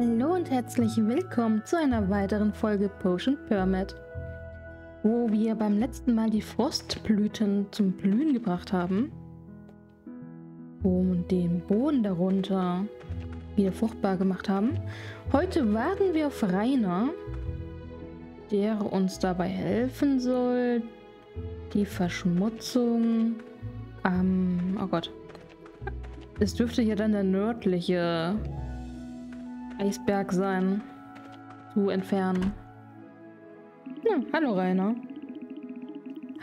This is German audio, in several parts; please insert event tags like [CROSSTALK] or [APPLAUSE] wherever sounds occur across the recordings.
Hallo und herzlich willkommen zu einer weiteren Folge Potion Permit, wo wir beim letzten Mal die Frostblüten zum Blühen gebracht haben und den Boden darunter wieder fruchtbar gemacht haben. Heute warten wir auf Rainer, der uns dabei helfen soll, die Verschmutzung am... oh Gott. Es dürfte hier dann der nördliche Eisberg sein, zu entfernen. Ja, hallo Rainer.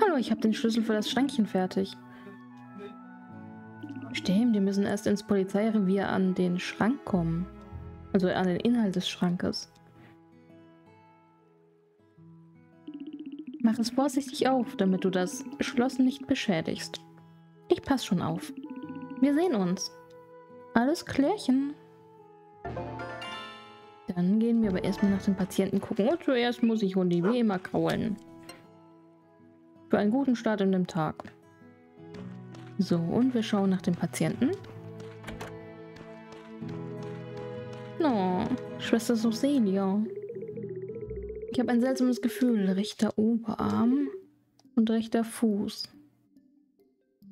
Hallo, ich habe den Schlüssel für das Schränkchen fertig. Stimmt, wir müssen erst ins Polizeirevier an den Schrank kommen. Also an den Inhalt des Schrankes. Mach es vorsichtig auf, damit du das Schloss nicht beschädigst. Ich pass schon auf. Wir sehen uns. Alles klärchen. Dann gehen wir aber erstmal nach dem Patienten gucken. Und zuerst muss ich Hundi wie immer kraulen. Für einen guten Start in dem Tag. So, und wir schauen nach dem Patienten. Oh, Schwester Soselia. Ich habe ein seltsames Gefühl. Rechter Oberarm und rechter Fuß.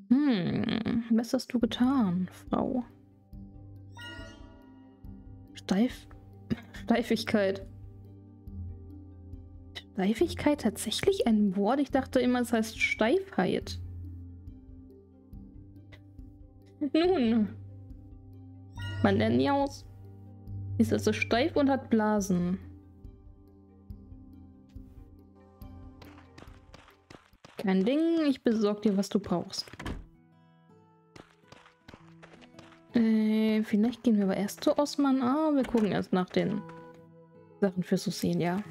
Hm, was hast du getan, Frau? Steif Steifigkeit. Steifigkeit tatsächlich ein Wort? Ich dachte immer, es heißt Steifheit. Nun. Man nennt nie aus. Ist also steif und hat Blasen. Kein Ding, ich besorge dir, was du brauchst. Äh, vielleicht gehen wir aber erst zu Osman. Ah, wir gucken erst nach den Sachen für Suselia.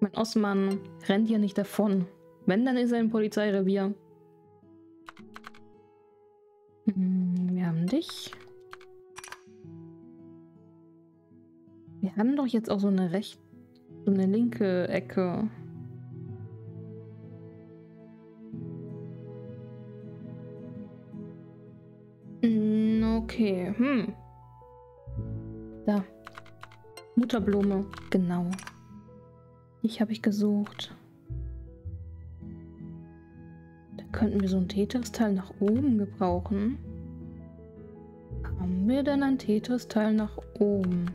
Mein Osman rennt ja nicht davon. Wenn, dann ist er im Polizeirevier. Hm, wir haben dich. Wir haben doch jetzt auch so eine rechte, so eine linke Ecke. Okay, hm. Da. Mutterblume, genau. Ich habe ich gesucht. Da könnten wir so ein Tetris-Teil nach oben gebrauchen. Haben wir denn ein Tetris-Teil nach oben?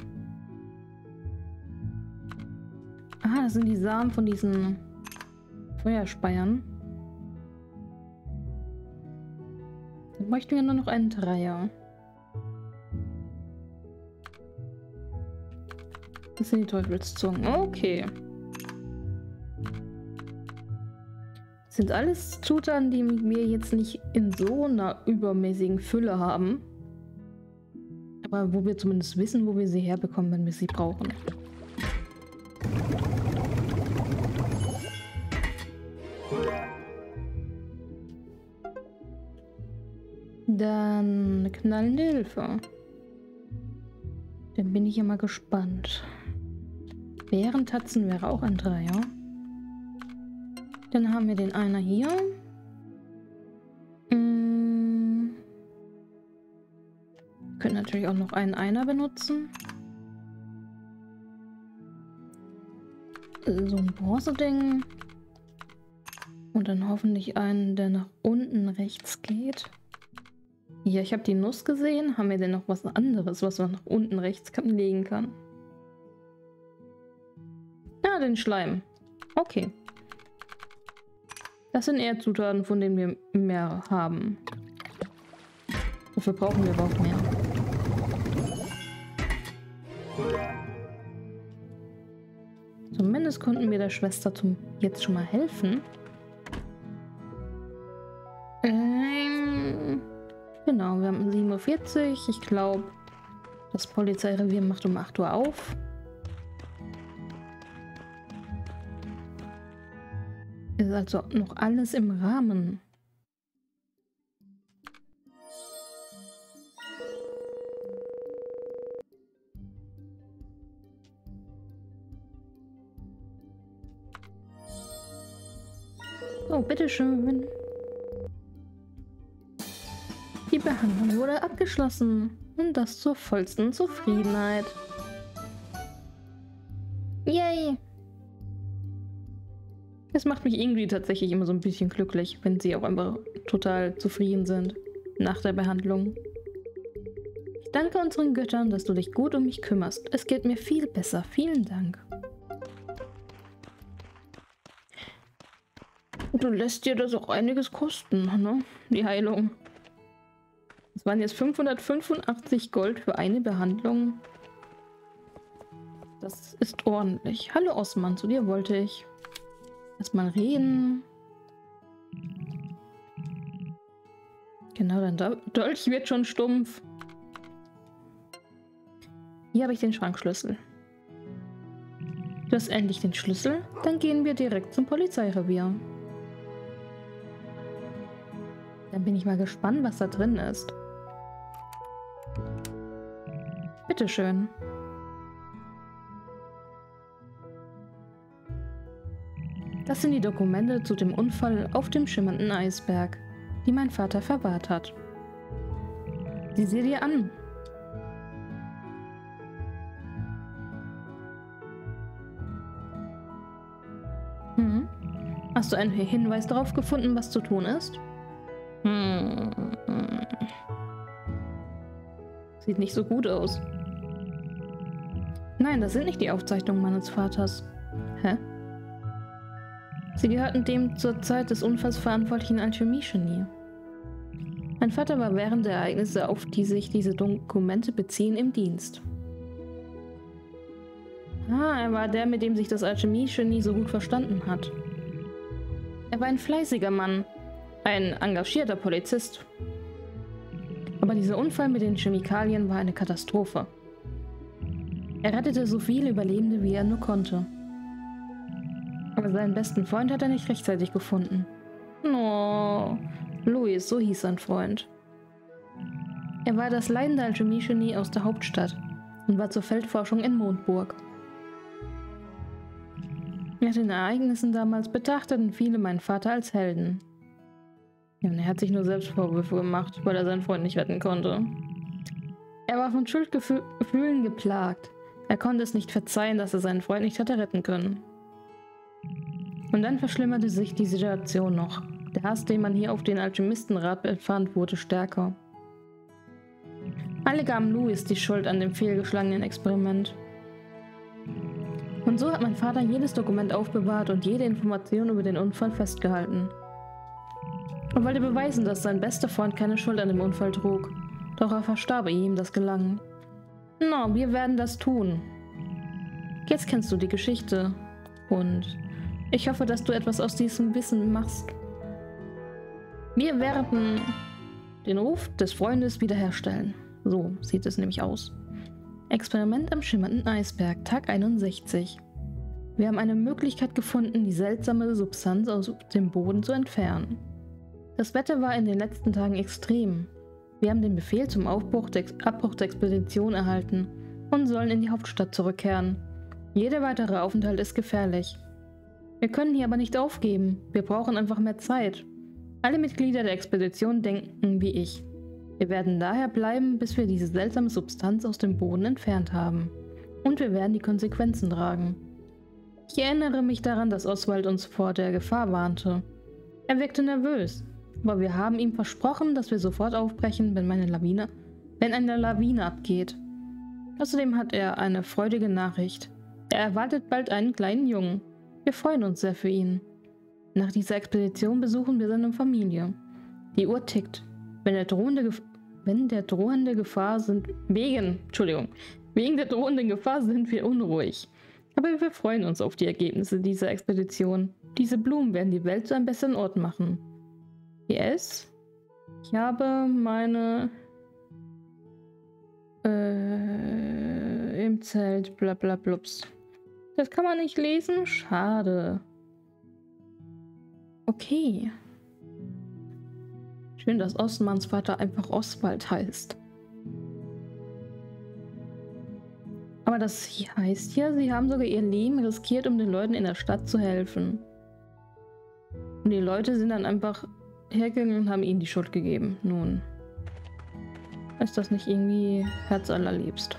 Ah, das sind die Samen von diesen Feuerspeiern. Dann bräuchten wir nur noch einen Dreier. Das sind die Teufelszungen. Okay. Sind alles Zutaten, die wir jetzt nicht in so einer übermäßigen Fülle haben. Aber wo wir zumindest wissen, wo wir sie herbekommen, wenn wir sie brauchen. Dann knallende Hilfe. Dann bin ich ja mal gespannt. Bärentatzen wäre auch ein Dreier. Dann haben wir den einer hier. Hm. Können natürlich auch noch einen Einer benutzen. So ein Bronze-Ding. Und dann hoffentlich einen, der nach unten rechts geht. Ja, ich habe die Nuss gesehen. Haben wir denn noch was anderes, was man nach unten rechts legen kann? Ja, den Schleim. Okay. Das sind eher Zutaten, von denen wir mehr haben. Dafür brauchen wir aber auch mehr. Zumindest konnten wir der Schwester zum jetzt schon mal helfen. Ähm, genau, wir haben 7.40 Uhr. Ich glaube, das Polizeirevier macht um 8 Uhr auf. Also noch alles im Rahmen. Oh, bitteschön. Die Behandlung wurde abgeschlossen. Und das zur vollsten Zufriedenheit. Yay! Es macht mich irgendwie tatsächlich immer so ein bisschen glücklich, wenn sie auch einfach total zufrieden sind nach der Behandlung. Ich danke unseren Göttern, dass du dich gut um mich kümmerst. Es geht mir viel besser. Vielen Dank. Du lässt dir das auch einiges kosten, ne? Die Heilung. Es waren jetzt 585 Gold für eine Behandlung. Das ist ordentlich. Hallo Osman, zu dir wollte ich erstmal reden. Genau, dein Dolch wird schon stumpf. Hier habe ich den Schrankschlüssel. Du hast endlich den Schlüssel? Dann gehen wir direkt zum Polizeirevier. Dann bin ich mal gespannt, was da drin ist. Bitteschön. Das sind die Dokumente zu dem Unfall auf dem schimmernden Eisberg, die mein Vater verwahrt hat. Sieh sie dir an. Hm. Hast du einen Hinweis darauf gefunden, was zu tun ist? Hm. Sieht nicht so gut aus. Nein, das sind nicht die Aufzeichnungen meines Vaters. Sie gehörten dem zur Zeit des Unfalls verantwortlichen Alchemie-Genie. Mein Vater war während der Ereignisse, auf die sich diese Dokumente beziehen, im Dienst. Ah, er war der, mit dem sich das Alchemie-Genie so gut verstanden hat. Er war ein fleißiger Mann, ein engagierter Polizist. Aber dieser Unfall mit den Chemikalien war eine Katastrophe. Er rettete so viele Überlebende, wie er nur konnte. Aber seinen besten Freund hat er nicht rechtzeitig gefunden. Oh, Louis, so hieß sein Freund. Er war das leidende Alchemie-Genie aus der Hauptstadt und war zur Feldforschung in Mondburg. Nach den Ereignissen damals betrachteten viele meinen Vater als Helden. Und er hat sich nur selbst Vorwürfe gemacht, weil er seinen Freund nicht retten konnte. Er war von Schuldgefühlen geplagt. Er konnte es nicht verzeihen, dass er seinen Freund nicht hatte retten können. Und dann verschlimmerte sich die Situation noch. Der Hass, den man hier auf den Alchemistenrat empfand, wurde stärker. Alle gaben Louis die Schuld an dem fehlgeschlagenen Experiment. Und so hat mein Vater jedes Dokument aufbewahrt und jede Information über den Unfall festgehalten. Er wollte beweisen, dass sein bester Freund keine Schuld an dem Unfall trug. Doch er verstarb, ehe ihm das gelang. Na, no, wir werden das tun. Jetzt kennst du die Geschichte. Und ich hoffe, dass du etwas aus diesem Wissen machst. Wir werden den Ruf des Freundes wiederherstellen. So sieht es nämlich aus. Experiment am schimmernden Eisberg, Tag 61. Wir haben eine Möglichkeit gefunden, die seltsame Substanz aus dem Boden zu entfernen. Das Wetter war in den letzten Tagen extrem. Wir haben den Befehl zum Aufbruch der Abbruch der Expedition erhalten und sollen in die Hauptstadt zurückkehren. Jeder weitere Aufenthalt ist gefährlich. Wir können hier aber nicht aufgeben. Wir brauchen einfach mehr Zeit. Alle Mitglieder der Expedition denken wie ich. Wir werden daher bleiben, bis wir diese seltsame Substanz aus dem Boden entfernt haben. Und wir werden die Konsequenzen tragen. Ich erinnere mich daran, dass Oswald uns vor der Gefahr warnte. Er wirkte nervös, aber wir haben ihm versprochen, dass wir sofort aufbrechen, wenn meine Lawine, wenn eine Lawine abgeht. Außerdem hat er eine freudige Nachricht. Er erwartet bald einen kleinen Jungen. Wir freuen uns sehr für ihn. Nach dieser Expedition besuchen wir seine Familie. Die Uhr tickt. Wenn der drohende, wenn der drohende Gefahr sind, wegen, Entschuldigung, wegen der drohenden Gefahr sind wir unruhig. Aber wir freuen uns auf die Ergebnisse dieser Expedition. Diese Blumen werden die Welt zu einem besseren Ort machen. Yes. Ich habe meine äh, im Zelt bla bla. Das kann man nicht lesen? Schade. Okay. Schön, dass Osmans Vater einfach Oswald heißt. Aber das heißt ja, sie haben sogar ihr Leben riskiert, um den Leuten in der Stadt zu helfen. Und die Leute sind dann einfach hergegangen und haben ihnen die Schuld gegeben. Nun. Ist das nicht irgendwie herzallerliebst?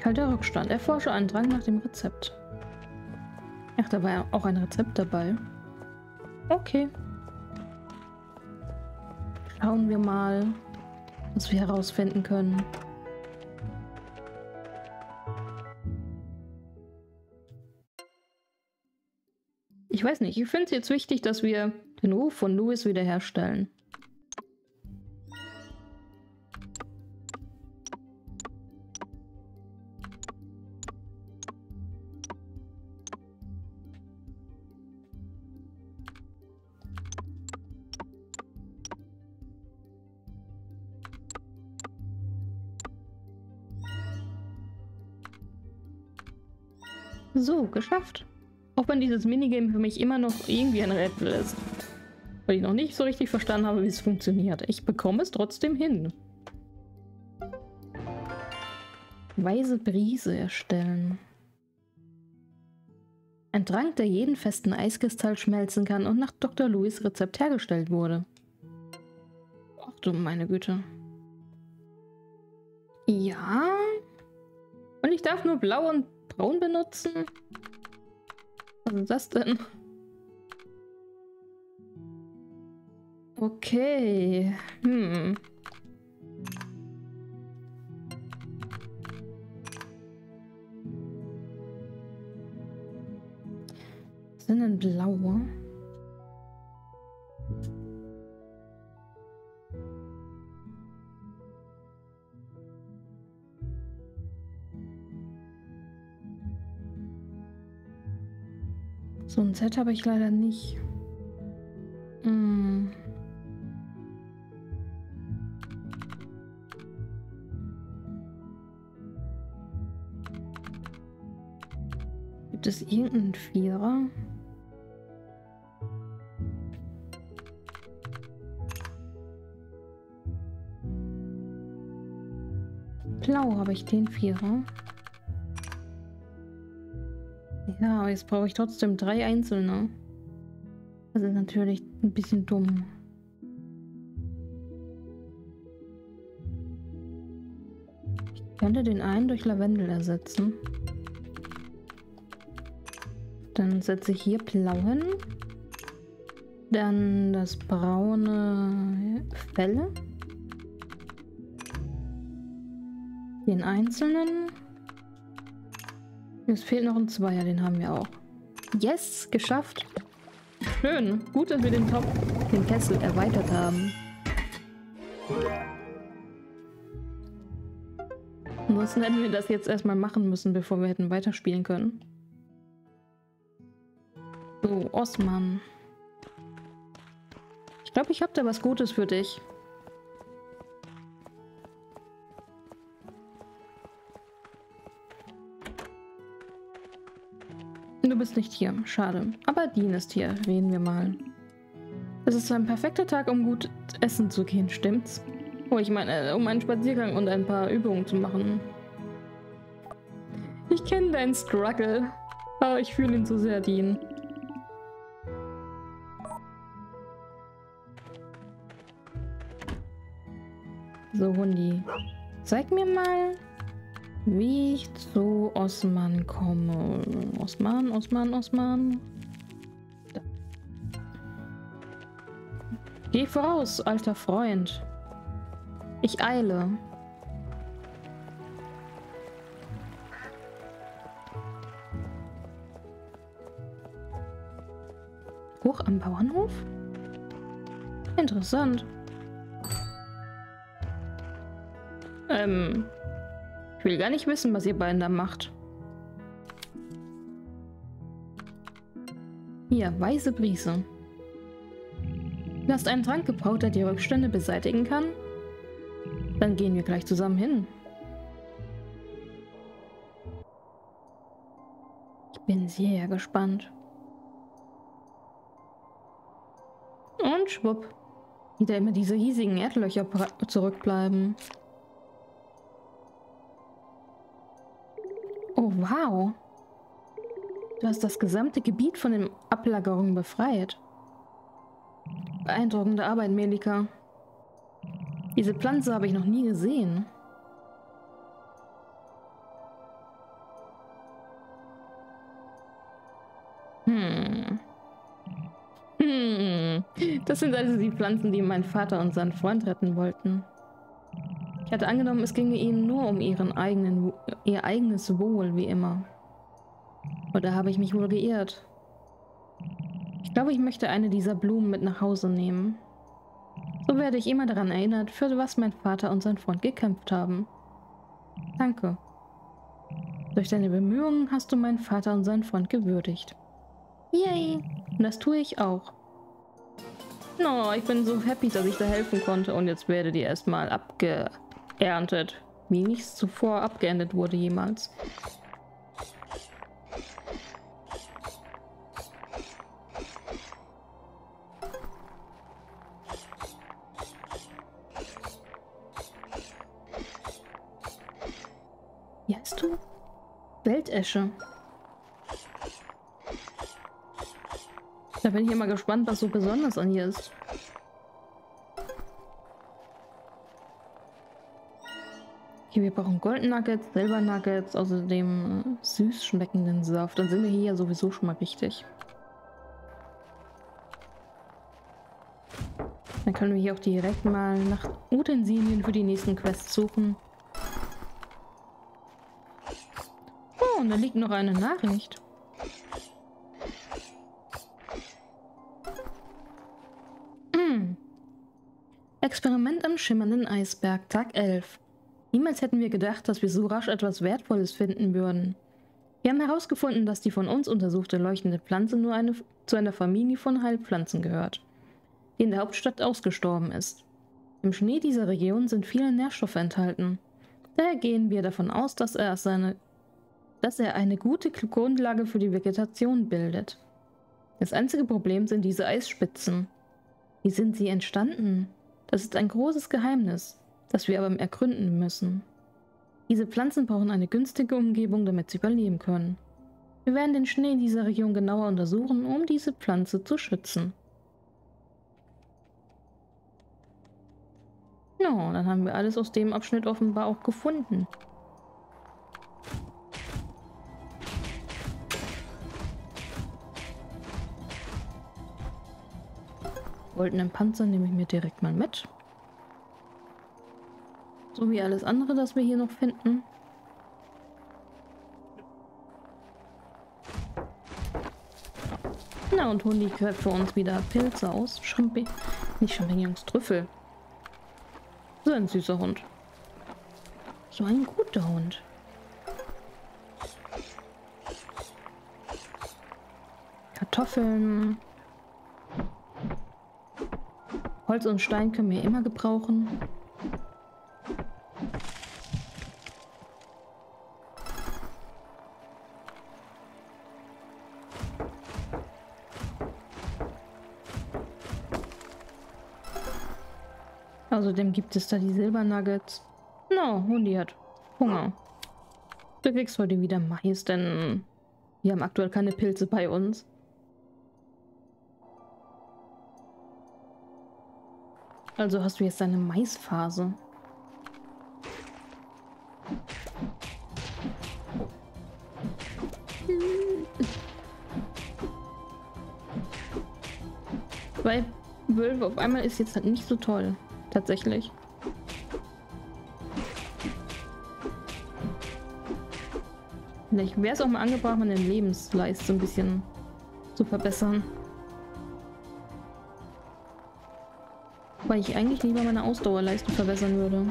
Kalter Rückstand. Erforsche einen Drang nach dem Rezept. Ach, da war ja auch ein Rezept dabei. Okay. Schauen wir mal, was wir herausfinden können. Ich weiß nicht, ich finde es jetzt wichtig, dass wir den Ruf von Louis wiederherstellen. So, geschafft. Auch wenn dieses Minigame für mich immer noch irgendwie ein Rätsel ist. Weil ich noch nicht so richtig verstanden habe, wie es funktioniert. Ich bekomme es trotzdem hin. Weise Brise erstellen. Ein Trank, der jeden festen Eiskristall schmelzen kann und nach Dr. Louis Rezept hergestellt wurde. Ach du meine Güte. Ja. Und ich darf nur blau und braun benutzen? Was ist das denn? Okay. Hm. sind denn blaue? So ein Set habe ich leider nicht. Hm. Gibt es irgendeinen Vierer? Blau habe ich den Vierer. Ja, aber jetzt brauche ich trotzdem drei einzelne. Das ist natürlich ein bisschen dumm. Ich könnte den einen durch Lavendel ersetzen. Dann setze ich hier blau hin. Dann das braune Felle. Den einzelnen. Es fehlt noch ein Zweier, den haben wir auch. Yes, geschafft. Schön. Gut, dass wir den Top, den Kessel erweitert haben. Ansonsten hätten wir das jetzt erstmal machen müssen, bevor wir hätten weiterspielen können. So, Osman. Ich glaube, ich habe da was Gutes für dich. Du bist nicht hier. Schade. Aber Dean ist hier. Reden wir mal. Es ist ein perfekter Tag, um gut essen zu gehen, stimmt's? Oh, ich meine, um einen Spaziergang und ein paar Übungen zu machen. Ich kenne deinen Struggle. Aber ich fühle ihn zu sehr, Dean. So, Hundi. Zeig mir mal, wie ich zu Osman komme. Osman, Osman, Osman. Da. Geh voraus, alter Freund. Ich eile. Hoch am Bauernhof? Interessant. Ähm, ich will gar nicht wissen, was ihr beiden da macht. Hier, weiße Brise. Du hast einen Trank gebraut, der die Rückstände beseitigen kann? Dann gehen wir gleich zusammen hin. Ich bin sehr gespannt. Und schwupp. Wieder immer diese riesigen Erdlöcher zurückbleiben. Oh, wow. Du hast das gesamte Gebiet von den Ablagerungen befreit. Beeindruckende Arbeit, Melika. Diese Pflanze habe ich noch nie gesehen. Hm. Hm. Das sind also die Pflanzen, die mein Vater und sein Freund retten wollten. Ich hatte angenommen, es ginge ihnen nur um ihren eigenen, ihr eigenes Wohl, wie immer. Oder habe ich mich wohl geirrt? Ich glaube, ich möchte eine dieser Blumen mit nach Hause nehmen. So werde ich immer daran erinnert, für was mein Vater und sein Freund gekämpft haben. Danke. Durch deine Bemühungen hast du meinen Vater und seinen Freund gewürdigt. Yay! Und das tue ich auch. No, ich bin so happy, dass ich da helfen konnte und jetzt werdet ihr erstmal abgeerntet. Wie nichts zuvor abgeendet wurde jemals. Wie heißt du? Weltesche. Da bin ich immer gespannt, was so besonders an ihr ist. Okay, wir brauchen Gold Nuggets, Silber Nuggets, außerdem süß schmeckenden Saft. Dann sind wir hier ja sowieso schon mal richtig. Dann können wir hier auch direkt mal nach Utensilien für die nächsten Quests suchen. Oh, und da liegt noch eine Nachricht. Experiment am schimmernden Eisberg, Tag 11. Niemals hätten wir gedacht, dass wir so rasch etwas Wertvolles finden würden. Wir haben herausgefunden, dass die von uns untersuchte leuchtende Pflanze nur eine, zu einer Familie von Heilpflanzen gehört, die in der Hauptstadt ausgestorben ist. Im Schnee dieser Region sind viele Nährstoffe enthalten. Daher gehen wir davon aus, dass er, seine, dass er eine gute Grundlage für die Vegetation bildet. Das einzige Problem sind diese Eisspitzen. Wie sind sie entstanden? Das ist ein großes Geheimnis, das wir aber ergründen müssen. Diese Pflanzen brauchen eine günstige Umgebung, damit sie überleben können. Wir werden den Schnee in dieser Region genauer untersuchen, um diese Pflanze zu schützen. Ja, dann haben wir alles aus dem Abschnitt offenbar auch gefunden. goldenen Panzer nehme ich mir direkt mal mit. So wie alles andere, das wir hier noch finden. Na, und Hundi gehört für uns wieder Pilze aus. Champi nicht Champignons, Trüffel. So ein süßer Hund. So ein guter Hund. Kartoffeln. Holz und Stein können wir immer gebrauchen. Außerdem gibt es da die Silbernuggets. No, Hundi hat Hunger. Du kriegst heute wieder Mais, denn wir haben aktuell keine Pilze bei uns. Also hast du jetzt deine Maisphase. Weil Wölfe auf einmal ist jetzt halt nicht so toll. Tatsächlich. Vielleicht wäre es auch mal angebracht, meine Lebensleiste ein bisschen zu verbessern. Weil ich eigentlich lieber meine Ausdauerleiste verbessern würde.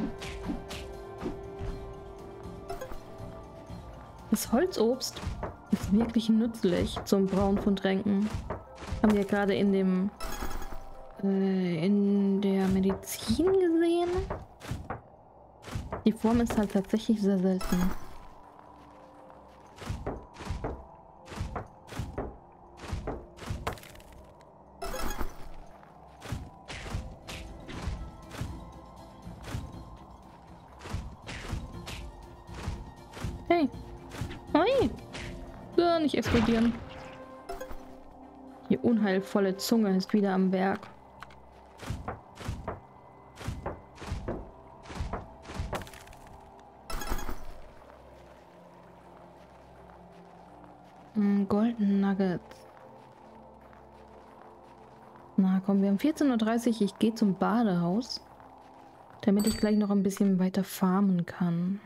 Das Holzobst ist wirklich nützlich zum Brauen von Tränken. Haben wir gerade in dem äh, in der Medizin gesehen. Die Form ist halt tatsächlich sehr selten. explodieren. Die unheilvolle Zunge ist wieder am Werk. 14.30 Uhr. Ich gehe zum Badehaus, damit ich gleich noch ein bisschen weiter farmen kann.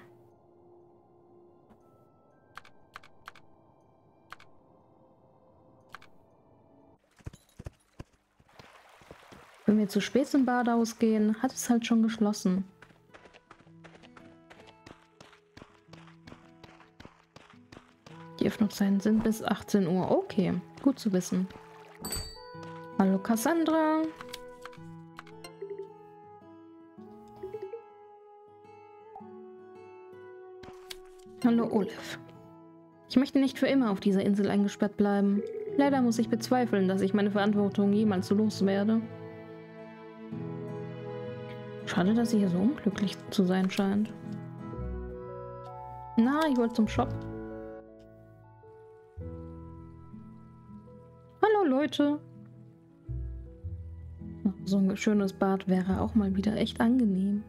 Wenn wir zu spät zum Badehaus gehen, hat es halt schon geschlossen. Die Öffnungszeiten sind bis 18 Uhr. Okay, gut zu wissen. Hallo Cassandra. Hallo Olaf. Ich möchte nicht für immer auf dieser Insel eingesperrt bleiben. Leider muss ich bezweifeln, dass ich meine Verantwortung jemals loswerde. Schade, dass sie hier so unglücklich zu sein scheint. Na, ich wollte zum Shop. Hallo Leute. So ein schönes Bad wäre auch mal wieder echt angenehm.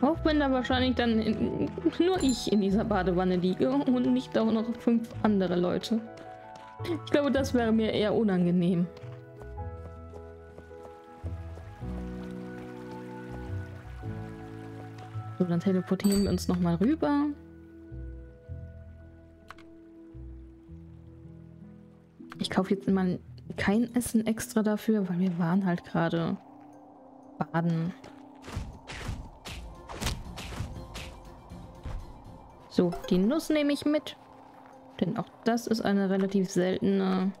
Auch wenn da wahrscheinlich dann in, nur ich in dieser Badewanne liege und nicht auch noch fünf andere Leute. Ich glaube, das wäre mir eher unangenehm. So, dann teleportieren wir uns nochmal rüber. Ich kaufe jetzt mal kein Essen extra dafür, weil wir waren halt gerade baden. So, die Nuss nehme ich mit. Denn auch das ist eine relativ seltene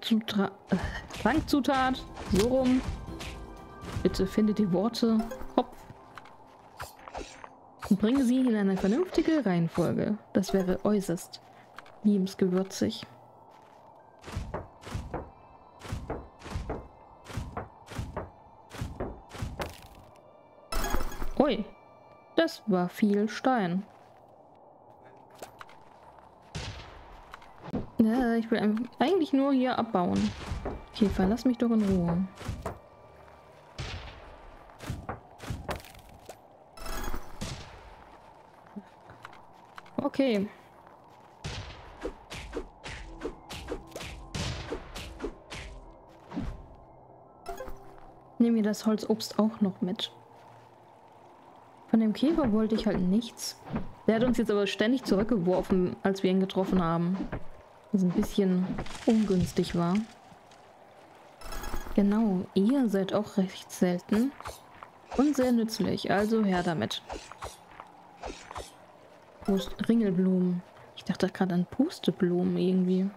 Zutra äh, Trankzutat. So rum. Bitte finde die Worte. Und bringe sie in eine vernünftige Reihenfolge. Das wäre äußerst liebensgewürzig. Ui, das war viel Stein. Ja, ich will eigentlich nur hier abbauen. Okay, verlass mich doch in Ruhe. Okay. Nehmen wir das Holzobst auch noch mit. Von dem Käfer wollte ich halt nichts. Der hat uns jetzt aber ständig zurückgeworfen, als wir ihn getroffen haben. Was ein bisschen ungünstig war. Genau, ihr seid auch recht selten. Und sehr nützlich, also her damit. Pust Ringelblumen. Ich dachte gerade an Pusteblumen irgendwie.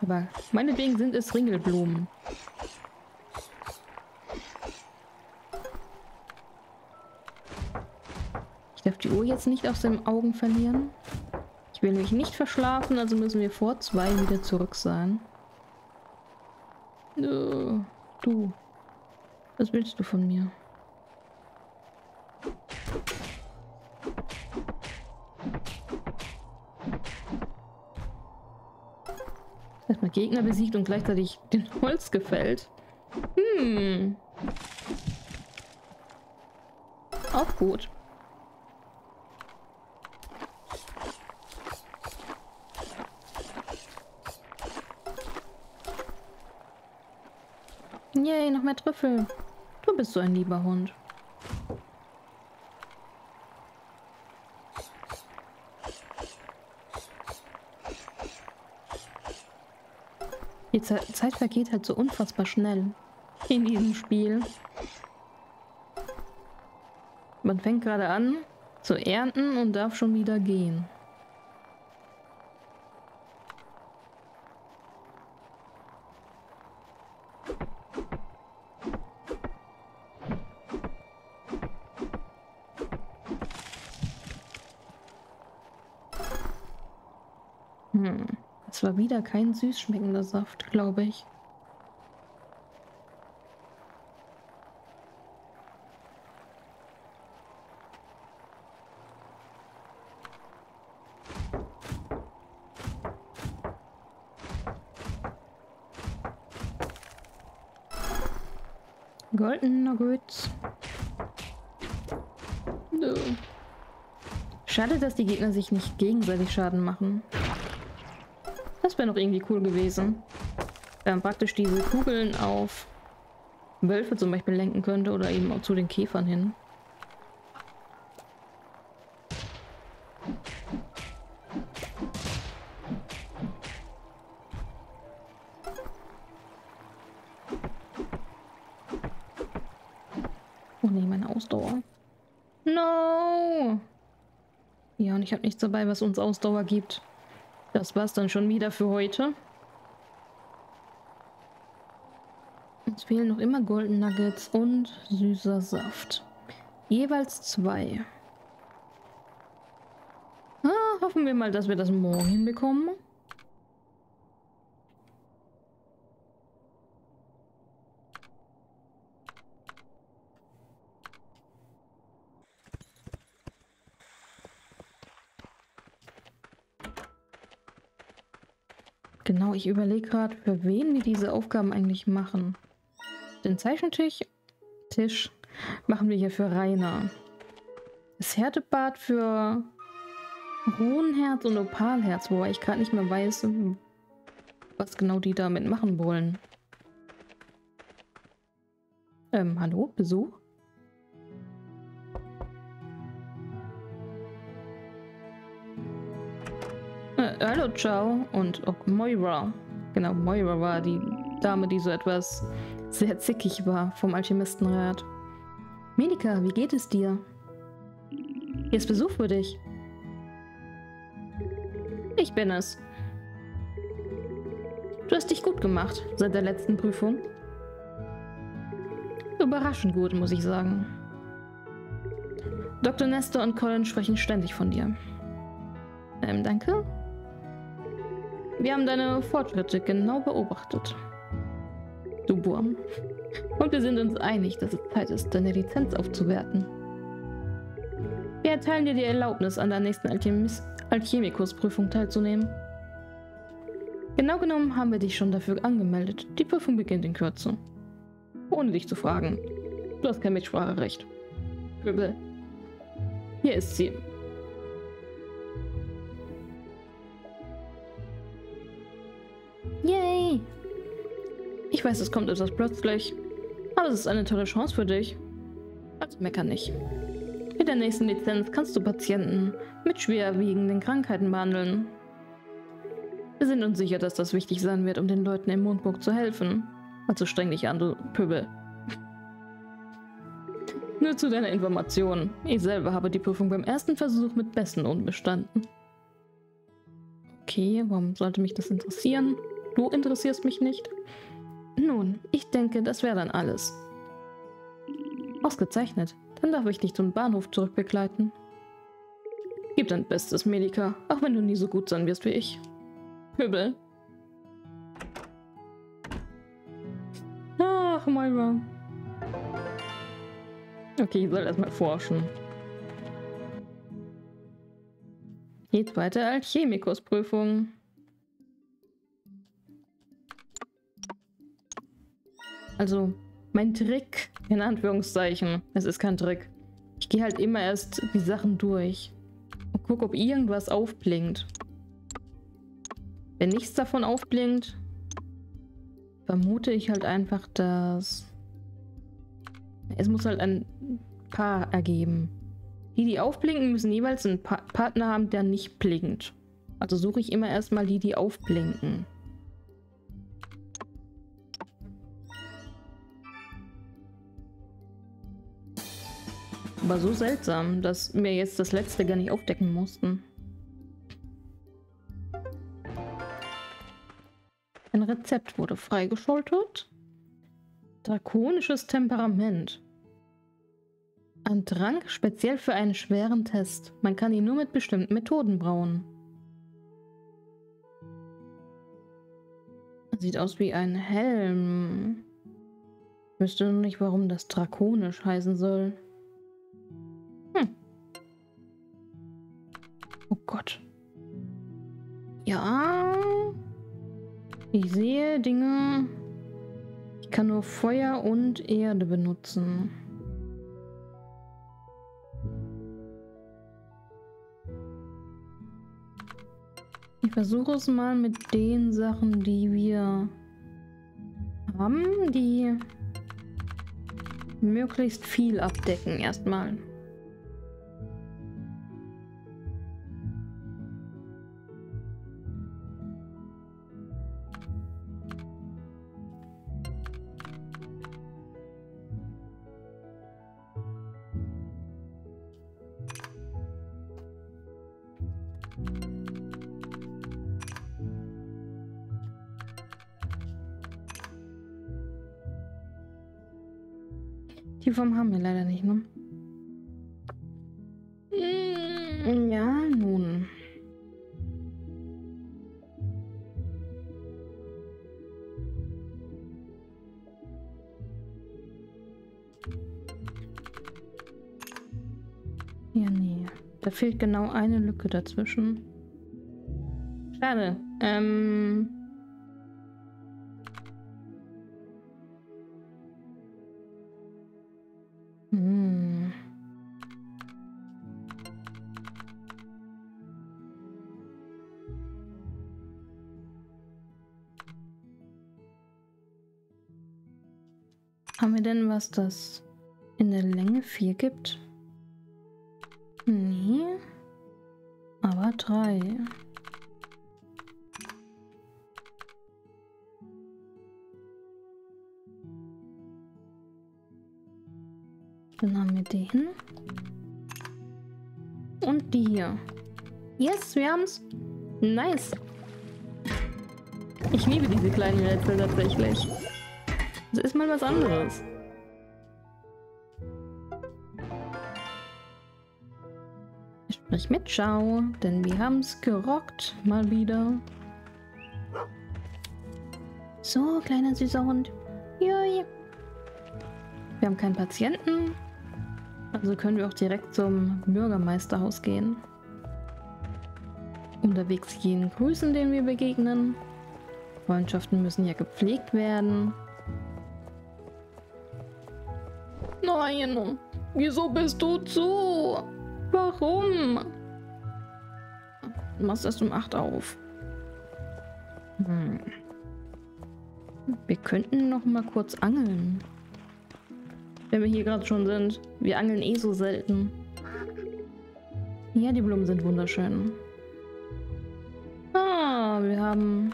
Aber meinetwegen sind es Ringelblumen. Ich darf die Uhr jetzt nicht aus den Augen verlieren. Ich will mich nicht verschlafen, also müssen wir vor zwei wieder zurück sein. Du. Was willst du von mir? Gegner besiegt und gleichzeitig den Holz gefällt. Hm. Auch gut. Yay, noch mehr Trüffel. Du bist so ein lieber Hund. Zeit vergeht halt so unfassbar schnell in diesem Spiel. Man fängt gerade an zu ernten und darf schon wieder gehen. War wieder kein süß schmeckender Saft, glaube ich. Golden Nuggets. Schade, dass die Gegner sich nicht gegenseitig Schaden machen. Das wäre noch irgendwie cool gewesen. Wenn man praktisch diese Kugeln auf Wölfe zum Beispiel lenken könnte oder eben auch zu den Käfern hin. Oh nee, meine Ausdauer. No! Ja, und ich habe nichts dabei, was uns Ausdauer gibt. Das war's dann schon wieder für heute. Uns fehlen noch immer Golden Nuggets und süßer Saft. Jeweils zwei. Ah, hoffen wir mal, dass wir das morgen hinbekommen. Genau, ich überlege gerade, für wen wir diese Aufgaben eigentlich machen. Den Zeichentisch Tisch machen wir hier für Rainer. Das Härtebad für Hohenherz und Opalherz, wobei ich gerade nicht mehr weiß, was genau die damit machen wollen. Ähm, hallo? Besuch? Äh, [LAUGHS] hallo, ciao. Und oh, Moira. Genau, Moira war die Dame, die so etwas sehr zickig war vom Alchemistenrat. Medika, wie geht es dir? Hier ist Besuch für dich. Ich bin es. Du hast dich gut gemacht seit der letzten Prüfung. Überraschend gut, muss ich sagen. Dr. Nestor und Colin sprechen ständig von dir. Ähm, danke. Wir haben deine Fortschritte genau beobachtet. Du Wurm. Und wir sind uns einig, dass es Zeit ist, deine Lizenz aufzuwerten. Wir erteilen dir die Erlaubnis, an der nächsten Alchemis Alchemikusprüfung teilzunehmen. Genau genommen haben wir dich schon dafür angemeldet. Die Prüfung beginnt in Kürze. Ohne dich zu fragen. Du hast kein Mitspracherecht. Pöbel. Hier ist sie. Ich weiß, es kommt etwas plötzlich, aber es ist eine tolle Chance für dich. Also mecker nicht. Mit der nächsten Lizenz kannst du Patienten mit schwerwiegenden Krankheiten behandeln. Wir sind uns sicher, dass das wichtig sein wird, um den Leuten im Mondburg zu helfen. Also streng dich an, du Pöbel. [LAUGHS] Nur zu deiner Information. Ich selber habe die Prüfung beim ersten Versuch mit besten Noten bestanden. Okay, warum sollte mich das interessieren? Du interessierst mich nicht? Nun, ich denke, das wäre dann alles. Ausgezeichnet. Dann darf ich dich zum Bahnhof zurückbegleiten. Gib dein Bestes, Melika, auch wenn du nie so gut sein wirst wie ich. Hübel. Ach, Moira. Okay, ich soll erstmal forschen. Die zweite Alchemikusprüfung. Also, mein Trick, in Anführungszeichen. Es ist kein Trick. Ich gehe halt immer erst die Sachen durch. Und gucke, ob irgendwas aufblinkt. Wenn nichts davon aufblinkt, vermute ich halt einfach, dass... Es muss halt ein Paar ergeben. Die, die aufblinken, müssen jeweils einen pa Partner haben, der nicht blinkt. Also suche ich immer erstmal die, die aufblinken. Aber so seltsam, dass wir jetzt das letzte gar nicht aufdecken mussten. Ein Rezept wurde freigeschaltet. Drakonisches Temperament. Ein Trank speziell für einen schweren Test. Man kann ihn nur mit bestimmten Methoden brauen. Sieht aus wie ein Helm. Ich wüsste nur nicht, warum das drakonisch heißen soll. Gott. Ja. Ich sehe Dinge. Ich kann nur Feuer und Erde benutzen. Ich versuche es mal mit den Sachen, die wir haben, die möglichst viel abdecken erstmal. Die Form haben wir leider nicht, ne? Hm, ja, nun. Ja, nee. Da fehlt genau eine Lücke dazwischen. Schade. Ähm... Haben wir denn was, das in der Länge 4 gibt? Nee. Aber 3. Dann haben wir den. Und die hier. Yes, wir haben's. Nice. Ich liebe diese kleinen Rätsel tatsächlich. Das ist mal was anderes. Sprich mit, ciao, denn wir haben's gerockt, mal wieder. So, kleiner süßer Hund. Jui. Wir haben keinen Patienten. Also können wir auch direkt zum Bürgermeisterhaus gehen. Unterwegs jeden grüßen, den wir begegnen. Freundschaften müssen ja gepflegt werden. Nein, wieso bist du zu? Warum? Du machst erst um 8 auf. Hm. Wir könnten noch mal kurz angeln. Wenn wir hier gerade schon sind. Wir angeln eh so selten. Ja, die Blumen sind wunderschön. Ah, wir haben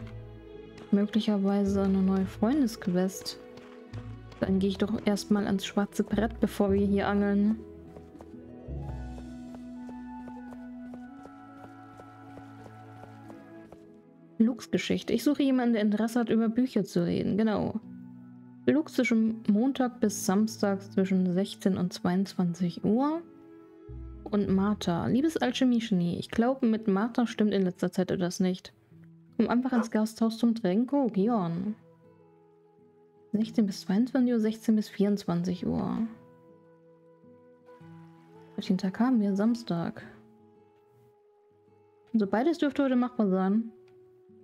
möglicherweise eine neue Freundesquest. Dann gehe ich doch erstmal ans schwarze Brett, bevor wir hier angeln. Lux Geschichte. Ich suche jemanden, der Interesse hat, über Bücher zu reden. Genau. Lux zwischen Montag bis Samstag zwischen 16 und 22 Uhr. Und Martha. Liebes Alchemie-Genie, ich glaube, mit Martha stimmt in letzter Zeit etwas nicht. Komm einfach ins Gasthaus zum Trinken. Oh, Gion. 16 bis 22 Uhr, 16 bis 24 Uhr. Welchen Tag haben wir? Samstag. Also beides dürfte heute machbar sein.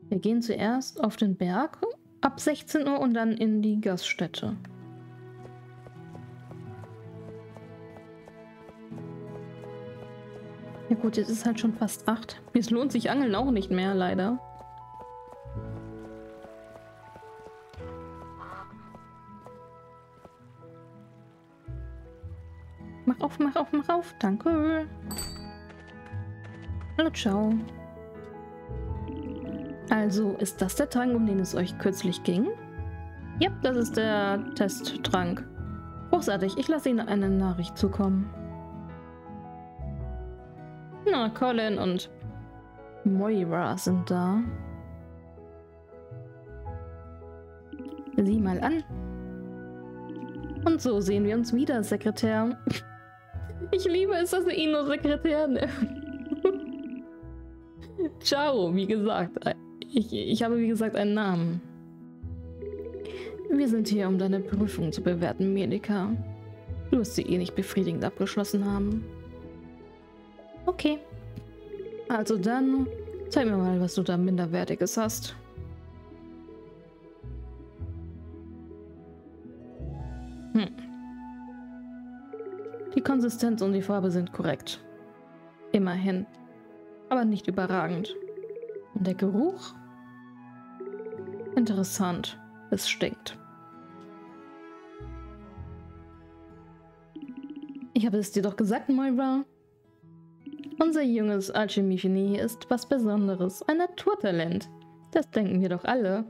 Wir gehen zuerst auf den Berg ab 16 Uhr und dann in die Gaststätte. Ja gut, jetzt ist halt schon fast 8. Es lohnt sich Angeln auch nicht mehr, leider. Mach auf, mach auf, mach auf. Danke. Hallo, ciao. Also, ist das der Trank, um den es euch kürzlich ging? Ja, das ist der Testtrank. Großartig, ich lasse Ihnen eine Nachricht zukommen. Na, Colin und Moira sind da. Sieh mal an. Und so sehen wir uns wieder, Sekretär. [LAUGHS] Ich liebe es, dass wir ihn nur Sekretär nennen. Ciao, wie gesagt. Ich, ich habe wie gesagt einen Namen. Wir sind hier, um deine Prüfung zu bewerten, Medica. Du wirst sie eh nicht befriedigend abgeschlossen haben. Okay. Also dann, zeig mir mal, was du da Minderwertiges hast. Konsistenz und die Farbe sind korrekt. Immerhin. Aber nicht überragend. Und der Geruch? Interessant. Es stinkt. Ich habe es dir doch gesagt, Moira. Unser junges Alchemie-Genie ist was Besonderes, ein Naturtalent. Das denken wir doch alle.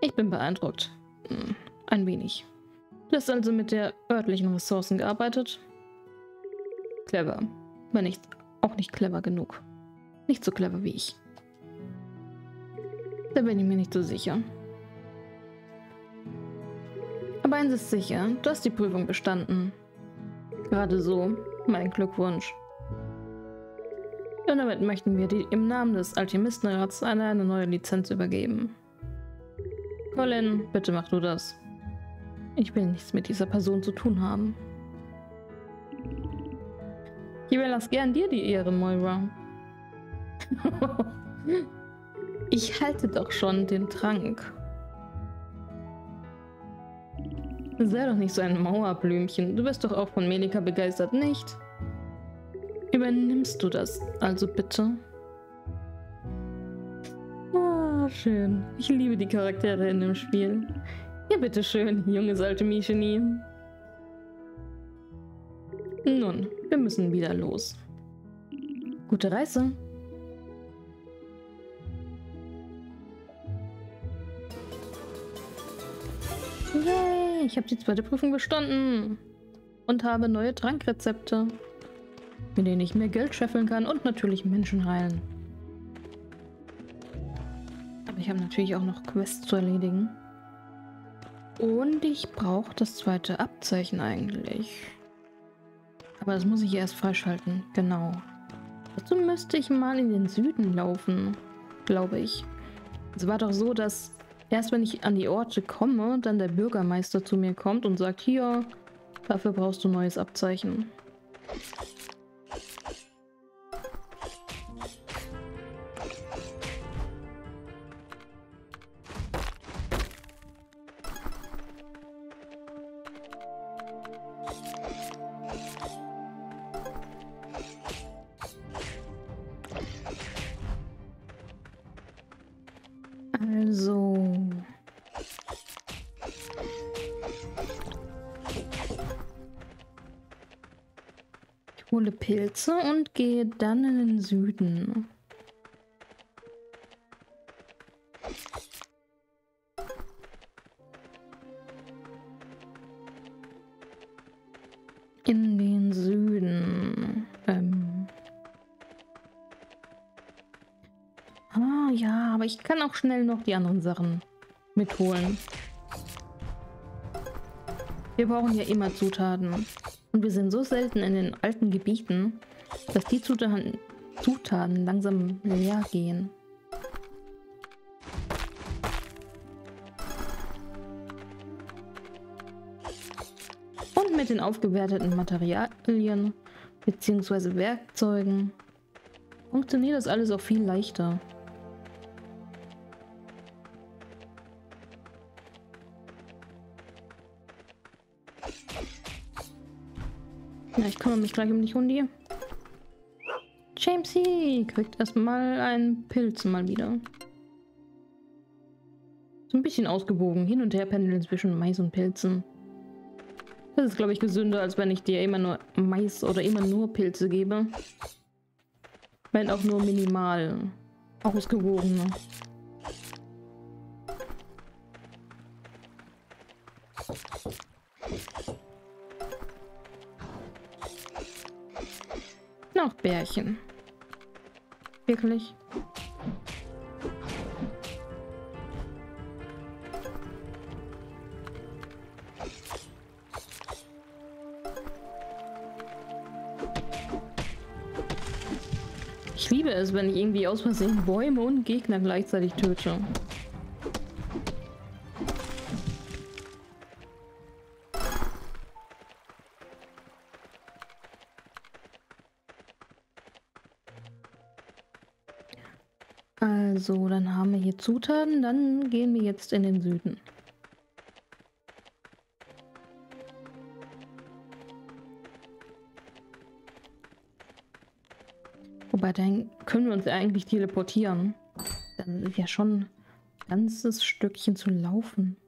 Ich bin beeindruckt. Hm, ein wenig. Du hast also mit der örtlichen Ressourcen gearbeitet? Clever. Wenn nicht, auch nicht clever genug. Nicht so clever wie ich. Da bin ich mir nicht so sicher. Aber eins ist sicher, du hast die Prüfung bestanden. Gerade so, mein Glückwunsch. Und damit möchten wir dir im Namen des Alchemistenrats eine, eine neue Lizenz übergeben. Colin, bitte mach du das. Ich will nichts mit dieser Person zu tun haben. Ich überlasse gern dir die Ehre, Moira. [LAUGHS] ich halte doch schon den Trank. Sei doch nicht so ein Mauerblümchen. Du bist doch auch von Melika begeistert, nicht? Übernimmst du das also bitte? Ah, schön. Ich liebe die Charaktere in dem Spiel. Ja, bitteschön, junges Alchemie-Genie. Nun, wir müssen wieder los. Gute Reise. Yay, ich habe die zweite Prüfung bestanden. Und habe neue Trankrezepte mit denen ich mehr Geld scheffeln kann und natürlich Menschen heilen. Aber ich habe natürlich auch noch Quests zu erledigen. Und ich brauche das zweite Abzeichen eigentlich. Aber das muss ich erst freischalten, genau. Dazu müsste ich mal in den Süden laufen, glaube ich. Es war doch so, dass erst wenn ich an die Orte komme, dann der Bürgermeister zu mir kommt und sagt, hier, dafür brauchst du neues Abzeichen. Pilze und gehe dann in den Süden. In den Süden. Ähm. Ah ja, aber ich kann auch schnell noch die anderen Sachen mitholen. Wir brauchen ja immer Zutaten. Und wir sind so selten in den alten Gebieten, dass die Zutaten, Zutaten langsam leer gehen. Und mit den aufgewerteten Materialien bzw. Werkzeugen funktioniert das alles auch viel leichter. Ja, ich kümmere mich gleich um die Hundi. Jamesy kriegt erstmal einen Pilz mal wieder. So ein bisschen ausgewogen. Hin und her pendeln zwischen Mais und Pilzen. Das ist, glaube ich, gesünder, als wenn ich dir immer nur Mais oder immer nur Pilze gebe. Wenn auch nur minimal ausgewogen. Noch Bärchen. Wirklich? Ich liebe es, wenn ich irgendwie aus Versehen Bäume und Gegner gleichzeitig töte. So, dann haben wir hier Zutaten. Dann gehen wir jetzt in den Süden. Wobei, dann können wir uns ja eigentlich teleportieren. Dann ist ja schon ein ganzes Stückchen zu laufen.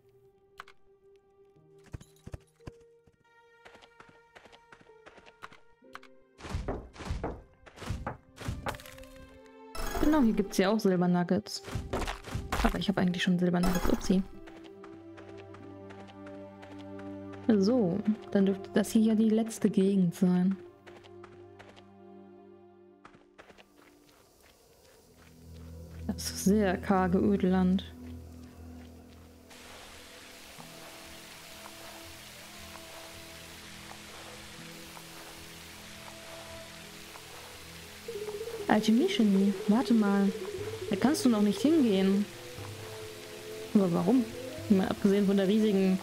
Genau, hier gibt es ja auch Silbernuggets. Aber ich habe eigentlich schon Silbernuggets. Upsi. So, dann dürfte das hier ja die letzte Gegend sein. Das sehr karge Ödland. Alchemie, warte mal. Da kannst du noch nicht hingehen. Aber warum? Mal abgesehen von der riesigen,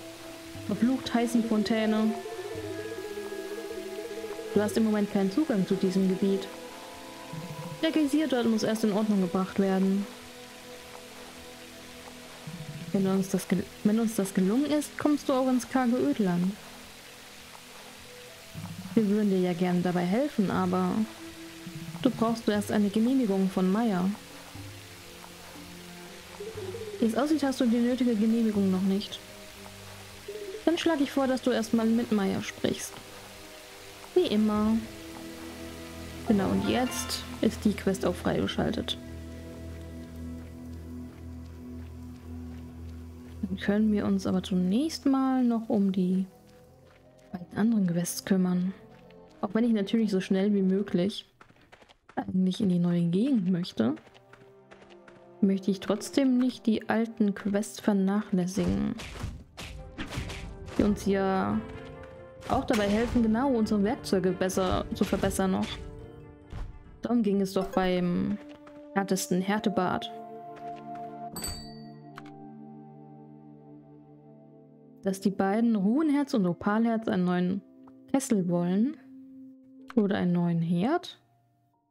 verflucht heißen Fontäne. Du hast im Moment keinen Zugang zu diesem Gebiet. Der Geysir dort muss erst in Ordnung gebracht werden. Wenn uns, das wenn uns das gelungen ist, kommst du auch ins karge Ödland. Wir würden dir ja gerne dabei helfen, aber du brauchst erst eine Genehmigung von Meier. Wie es aussieht, hast du die nötige Genehmigung noch nicht. Dann schlage ich vor, dass du erstmal mit Meier sprichst. Wie immer. Genau, und jetzt ist die Quest auch freigeschaltet. Dann können wir uns aber zunächst mal noch um die beiden anderen Quests kümmern. Auch wenn ich natürlich so schnell wie möglich eigentlich in die neue Gegend möchte möchte ich trotzdem nicht die alten Quests vernachlässigen. Die uns ja auch dabei helfen, genau unsere Werkzeuge besser zu verbessern noch. Darum ging es doch beim härtesten Härtebad. Dass die beiden Ruhenherz und Opalherz einen neuen Kessel wollen. Oder einen neuen Herd.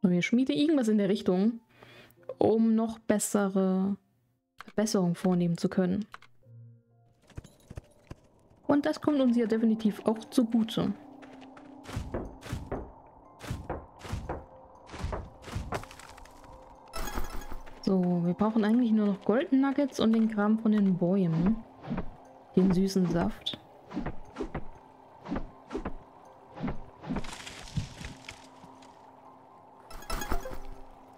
Neue Schmiede, irgendwas in der Richtung um noch bessere Verbesserungen vornehmen zu können. Und das kommt uns ja definitiv auch zugute. So, wir brauchen eigentlich nur noch Golden Nuggets und den Kram von den Bäumen. Den süßen Saft.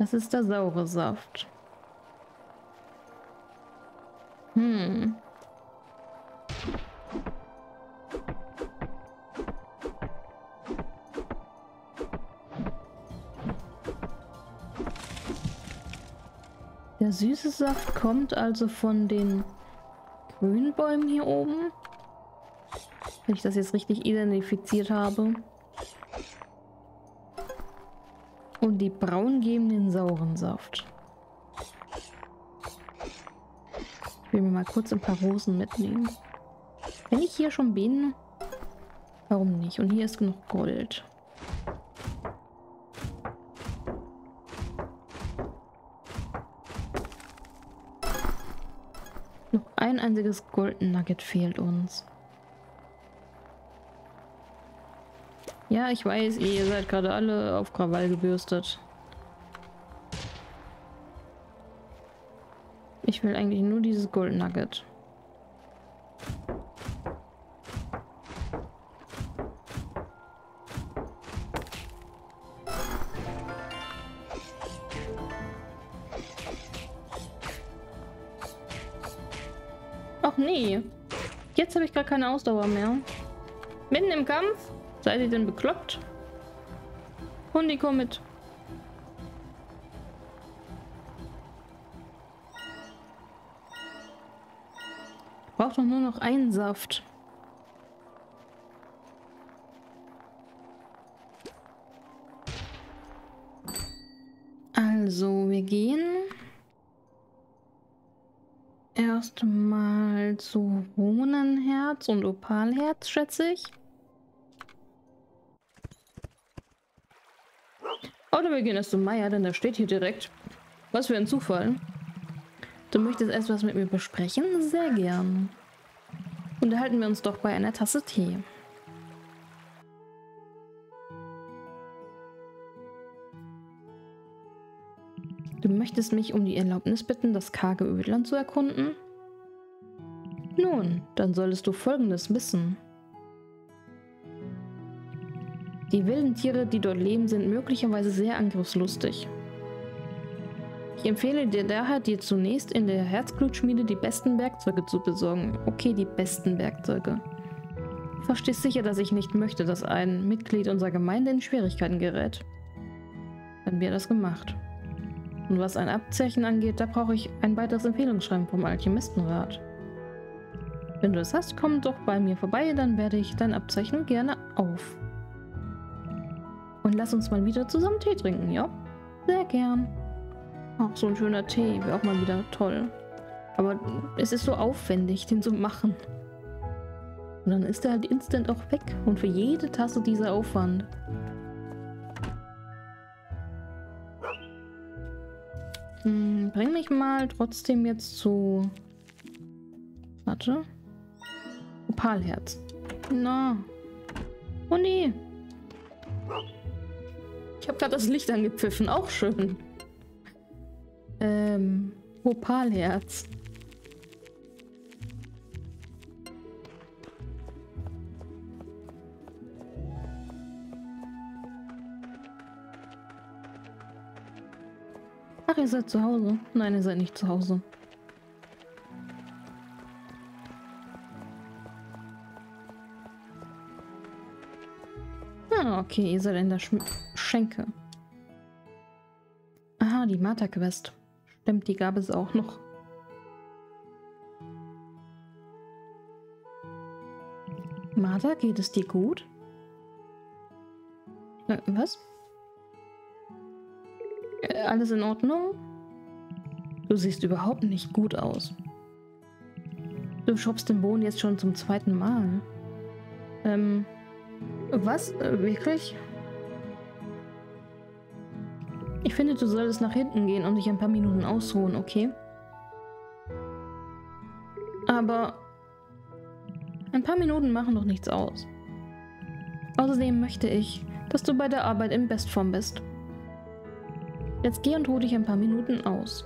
Das ist der saure Saft. Hm. Der süße Saft kommt also von den Grünbäumen hier oben. Wenn ich das jetzt richtig identifiziert habe. Und die braun geben den sauren Saft. Ich will mir mal kurz ein paar Rosen mitnehmen. Wenn ich hier schon bin, warum nicht? Und hier ist genug Gold. Noch ein einziges Golden Nugget fehlt uns. Ja, ich weiß, ihr seid gerade alle auf Krawall gebürstet. Ich will eigentlich nur dieses Gold Nugget. Ach nee. Jetzt habe ich gar keine Ausdauer mehr. Mitten im Kampf? Seid ihr denn bekloppt? Hundi, komm mit. Braucht doch nur noch einen Saft. Also, wir gehen erstmal zu Runenherz und Opalherz, schätze ich. Oder wir gehen erst zu Meier, denn der steht hier direkt. Was für ein Zufall. Du möchtest etwas mit mir besprechen? Sehr gern. Unterhalten wir uns doch bei einer Tasse Tee. Du möchtest mich um die Erlaubnis bitten, das karge Ödland zu erkunden? Nun, dann solltest du Folgendes wissen. Die wilden Tiere, die dort leben, sind möglicherweise sehr angriffslustig. Ich empfehle dir daher, dir zunächst in der Herzblutschmiede die besten Werkzeuge zu besorgen. Okay, die besten Werkzeuge. Verstehst sicher, dass ich nicht möchte, dass ein Mitglied unserer Gemeinde in Schwierigkeiten gerät. Dann wäre das gemacht. Und was ein Abzeichen angeht, da brauche ich ein weiteres Empfehlungsschreiben vom Alchemistenrat. Wenn du es hast, komm doch bei mir vorbei, dann werde ich dein Abzeichen gerne auf. Und lass uns mal wieder zusammen Tee trinken, ja? Sehr gern. Ach, so ein schöner Tee wäre auch mal wieder toll. Aber es ist so aufwendig, den zu machen. Und dann ist er halt instant auch weg. Und für jede Tasse dieser Aufwand. Hm, bring mich mal trotzdem jetzt zu... Warte. Opalherz. Na. Oh nee. Ich habe gerade das Licht angepfiffen. Auch schön. Ähm, Opalherz. Ach, ihr seid zu Hause? Nein, ihr seid nicht zu Hause. Ah, okay, ihr seid in der Sch Schenke. Aha, die Martha-Quest. Stimmt, die gab es auch noch. Martha, geht es dir gut? Äh, was? Äh, alles in Ordnung? Du siehst überhaupt nicht gut aus. Du shoppst den Boden jetzt schon zum zweiten Mal. Ähm, was? Äh, wirklich? Ich finde, du solltest nach hinten gehen und dich ein paar Minuten ausruhen, okay? Aber ein paar Minuten machen doch nichts aus. Außerdem möchte ich, dass du bei der Arbeit in Bestform bist. Jetzt geh und ruh dich ein paar Minuten aus.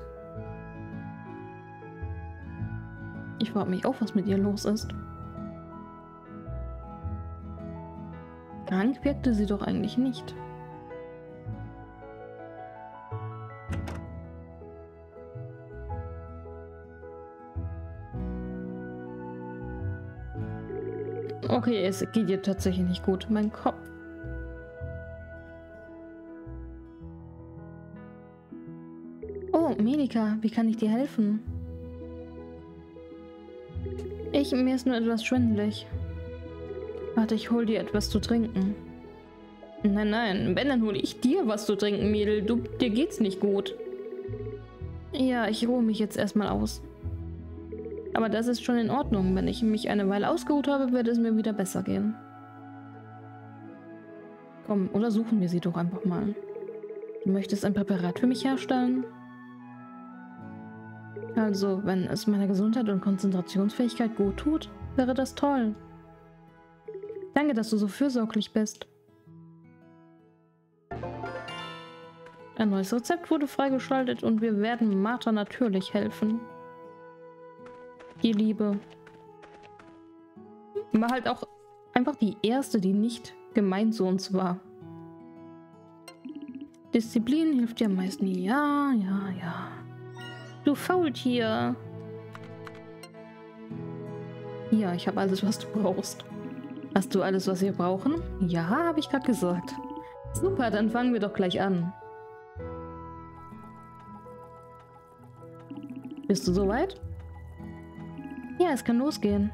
Ich frage mich auch, was mit ihr los ist. Krank wirkte sie doch eigentlich nicht. Okay, es geht ihr tatsächlich nicht gut. Mein Kopf. Oh, Melika, wie kann ich dir helfen? Ich, mir ist nur etwas schwindelig. Warte, ich hol dir etwas zu trinken. Nein, nein, wenn, dann hole ich dir was zu trinken, Mädel. Du, dir geht's nicht gut. Ja, ich ruhe mich jetzt erstmal aus. Aber das ist schon in Ordnung. Wenn ich mich eine Weile ausgeruht habe, wird es mir wieder besser gehen. Komm, oder suchen wir sie doch einfach mal. Du möchtest ein Präparat für mich herstellen? Also, wenn es meiner Gesundheit und Konzentrationsfähigkeit gut tut, wäre das toll. Danke, dass du so fürsorglich bist. Ein neues Rezept wurde freigeschaltet und wir werden Martha natürlich helfen die Liebe. War halt auch einfach die erste, die nicht gemeint zu uns war. Disziplin hilft dir am meisten. Ja, ja, ja. Du Faultier. Ja, ich habe alles, was du brauchst. Hast du alles, was wir brauchen? Ja, habe ich gerade gesagt. Super, dann fangen wir doch gleich an. Bist du soweit? Ja, es kann losgehen.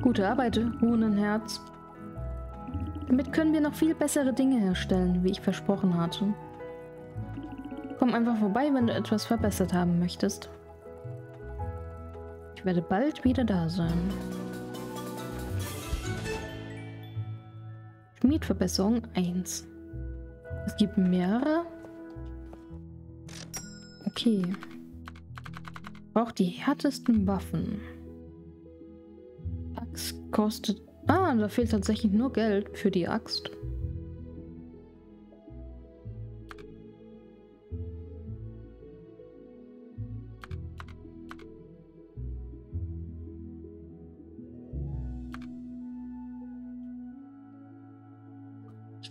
Gute Arbeit, Runenherz. Damit können wir noch viel bessere Dinge herstellen, wie ich versprochen hatte. Komm einfach vorbei, wenn du etwas verbessert haben möchtest. Ich werde bald wieder da sein. Schmiedverbesserung 1. Es gibt mehrere. Okay. Braucht die härtesten Waffen. Es kostet... Ah, da fehlt tatsächlich nur Geld für die Axt.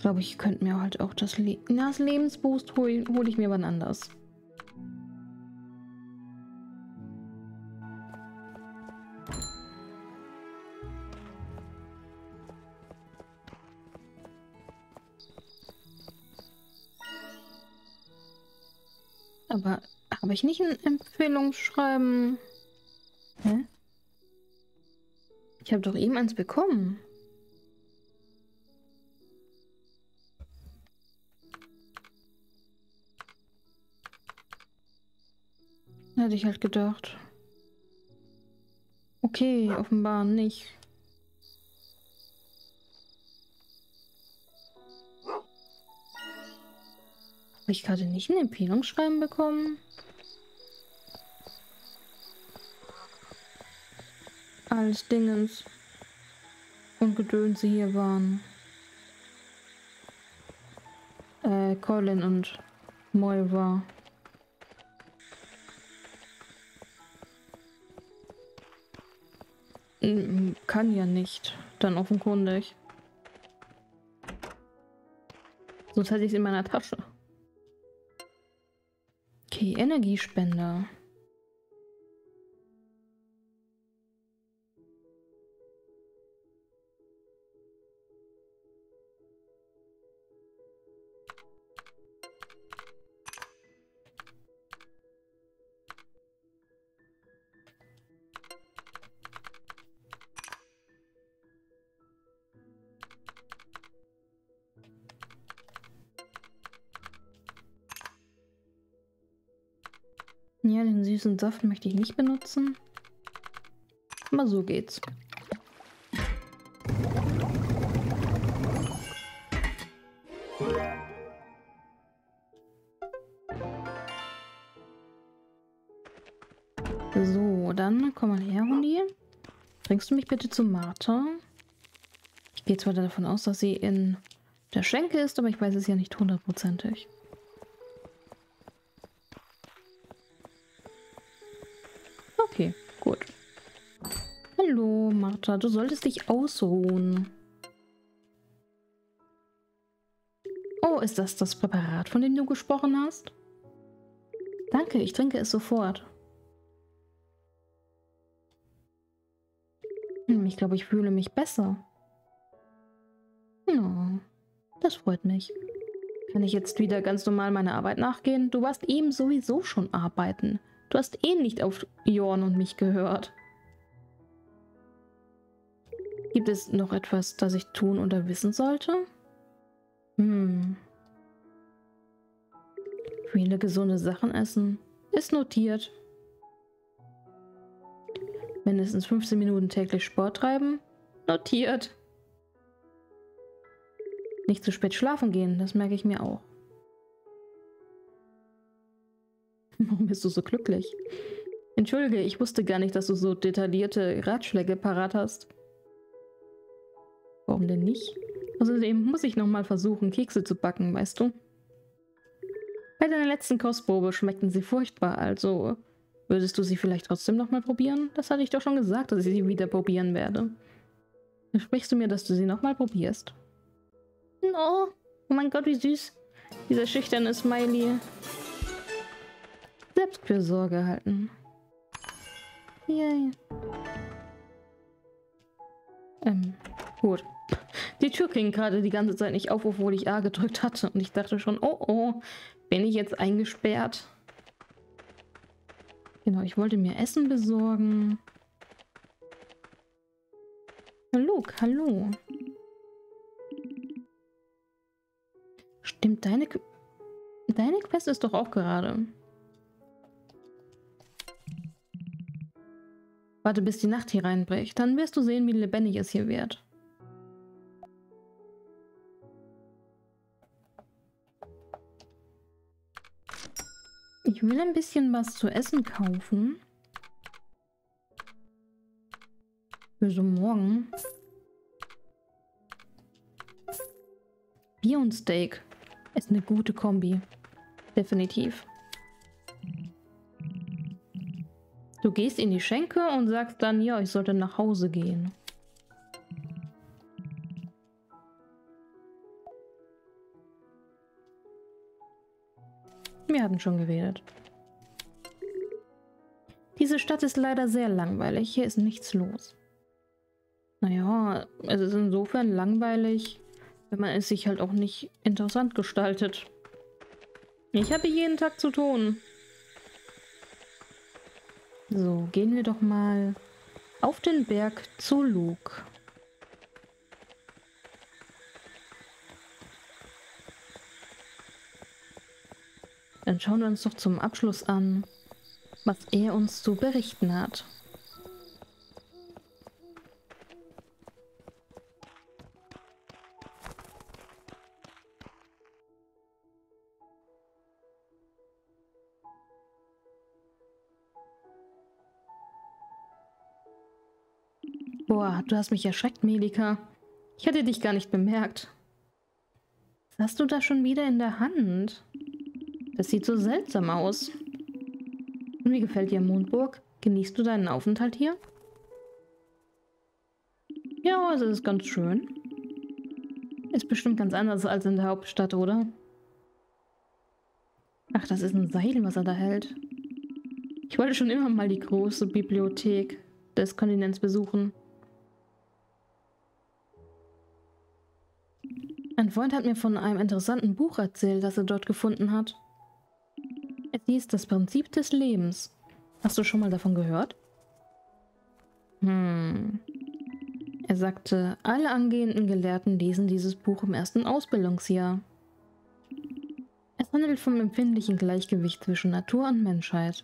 Glaube, ich könnte mir halt auch das, Le das Lebensboost hole hol ich mir wann anders. Aber habe ich nicht ein Empfehlungsschreiben? Hä? Ich habe doch eben eins bekommen. Hätte ich halt gedacht. Okay, offenbar nicht. Habe ich gerade nicht ein Empfehlungsschreiben bekommen? Als Dingens und Gedönse hier waren. Äh, Colin und Moira. Kann ja nicht, dann offenkundig. Sonst hätte ich es in meiner Tasche. Okay, Energiespender. Süßen Saft möchte ich nicht benutzen. Aber so geht's. So, dann komm mal her, Hundi. Bringst du mich bitte zu Martha? Ich gehe zwar davon aus, dass sie in der Schenke ist, aber ich weiß es ja nicht hundertprozentig. Martha. Du solltest dich ausruhen. Oh, ist das das Präparat, von dem du gesprochen hast? Danke, ich trinke es sofort. Hm, ich glaube, ich fühle mich besser. Oh, das freut mich. Kann ich jetzt wieder ganz normal meiner Arbeit nachgehen? Du warst eben sowieso schon arbeiten. Du hast eh nicht auf Jorn und mich gehört. Gibt es noch etwas, das ich tun oder wissen sollte? Hm. Viele gesunde Sachen essen. Ist notiert. Mindestens 15 Minuten täglich Sport treiben. Notiert. Nicht zu spät schlafen gehen, das merke ich mir auch. [LAUGHS] Warum bist du so glücklich? Entschuldige, ich wusste gar nicht, dass du so detaillierte Ratschläge parat hast. Warum denn nicht? Außerdem muss ich nochmal versuchen, Kekse zu backen, weißt du? Bei deiner letzten Kostprobe schmeckten sie furchtbar, also würdest du sie vielleicht trotzdem nochmal probieren? Das hatte ich doch schon gesagt, dass ich sie wieder probieren werde. Versprichst du mir, dass du sie nochmal probierst? No. Oh mein Gott, wie süß. Dieser schüchterne Smiley. Selbstfürsorge halten. Yay. Ähm, gut. Die Tür ging gerade die ganze Zeit nicht auf, obwohl ich A gedrückt hatte. Und ich dachte schon, oh oh, bin ich jetzt eingesperrt? Genau, ich wollte mir Essen besorgen. Hallo, hallo. Stimmt, deine... Deine Quest ist doch auch gerade. Warte, bis die Nacht hier reinbricht. Dann wirst du sehen, wie lebendig es hier wird. Ich will ein bisschen was zu essen kaufen. Für so morgen. Bier und Steak ist eine gute Kombi. Definitiv. Du gehst in die Schenke und sagst dann, ja, ich sollte nach Hause gehen. Wir hatten schon geredet. Diese Stadt ist leider sehr langweilig. Hier ist nichts los. Naja, es ist insofern langweilig, wenn man es sich halt auch nicht interessant gestaltet. Ich habe jeden Tag zu tun. So, gehen wir doch mal auf den Berg zu Luke. Dann schauen wir uns doch zum Abschluss an, was er uns zu berichten hat. Boah, du hast mich erschreckt, Melika. Ich hätte dich gar nicht bemerkt. Was hast du da schon wieder in der Hand? Das sieht so seltsam aus. Und wie gefällt dir Mondburg? Genießt du deinen Aufenthalt hier? Ja, also es ist ganz schön. Ist bestimmt ganz anders als in der Hauptstadt, oder? Ach, das ist ein Seil, was er da hält. Ich wollte schon immer mal die große Bibliothek des Kontinents besuchen. Ein Freund hat mir von einem interessanten Buch erzählt, das er dort gefunden hat. Es hieß Das Prinzip des Lebens. Hast du schon mal davon gehört? Hm. Er sagte, alle angehenden Gelehrten lesen dieses Buch im ersten Ausbildungsjahr. Es handelt vom empfindlichen Gleichgewicht zwischen Natur und Menschheit.